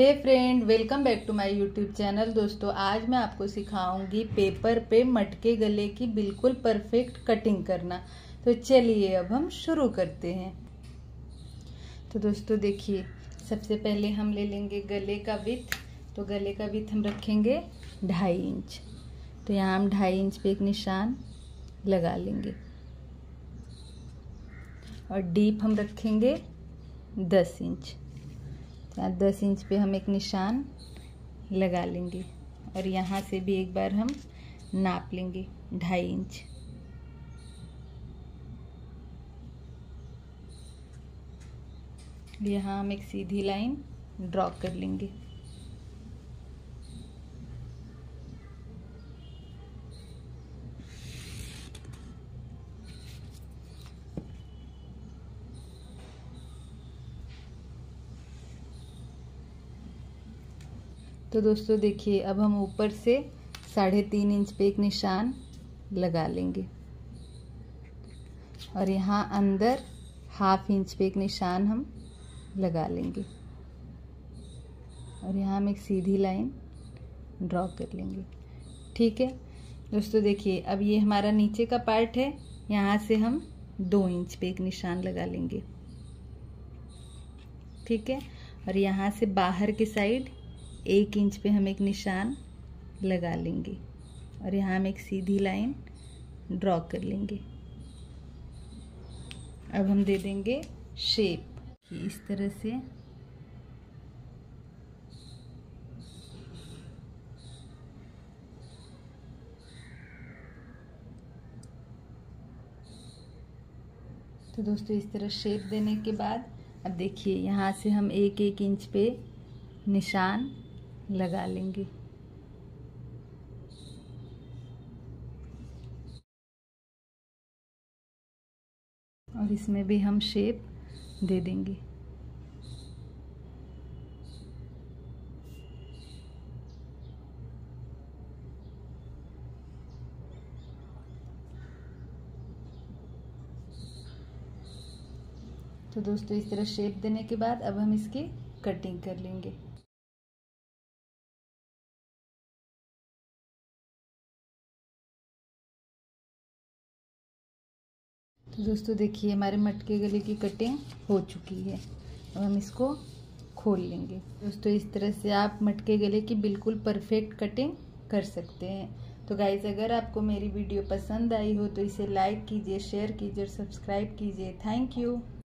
Hey friend, welcome back to my YouTube channel. दोस्तों, आज मैं आपको सिखाऊँगी पेपर पे मटके गले की बिल्कुल परफेक्ट कटिंग करना। तो चलिए अब हम शुरू करते हैं। तो दोस्तों, देखिए, सबसे पहले हम ले लेंगे गले का विथ तो गले का विथ हम रखेंगे ढाई इंच। तो यहाँ हम ढाई इंच पे एक निशान लगा लेंगे। और डीप हम रखेंगे दस इंच। यहाँ दस इंच पे हम एक निशान लगा लेंगे और यहाँ से भी एक बार हम नाप लेंगे ढाई इंच। यहाँ हम एक सीधी लाइन ड्रॉ कर लेंगे। तो दोस्तों देखिए, अब हम ऊपर से साढ़े तीन इंच पे एक निशान लगा लेंगे। और यहाँ अंदर हाफ़ इंच पे एक निशान हम लगा लेंगे। और यहाँ हम एक सीधी लाइन ड्रॉ कर लेंगे। ठीक है? दोस्तों देखिए, अब ये हमारा नीचे का पार्ट है। यहाँ से हम दो इंच पे एक निशान लगा लेंगे। ठीक है? और यहाँ से बाहर की साइड एक इंच पे हम एक निशान लगा लेंगे और यहाँ हम एक सीधी लाइन ड्रॉ कर लेंगे। अब हम दे देंगे शेप। इस तरह से तो दोस्तों, इस तरह शेप देने के बाद, अब देखिए, यहाँ से हम एक एक इंच पे निशान लगा लेंगे। और इसमें भी हम शेप दे देंगे। तो दोस्तों, इस तरह शेप देने के बाद अब हम इसकी कटिंग कर लेंगे। तो दोस्तों देखिए हमारे मटके गले की कटिंग हो चुकी है। अब हम इसको खोल लेंगे। दोस्तों इस तरह से आप मटके गले की बिल्कुल परफेक्ट कटिंग कर सकते हैं। तो गाइज़ अगर आपको मेरी वीडियो पसंद आई हो तो इसे लाइक कीजिए शेयर कीजिए और सब्सक्राइब कीजिए। Thank you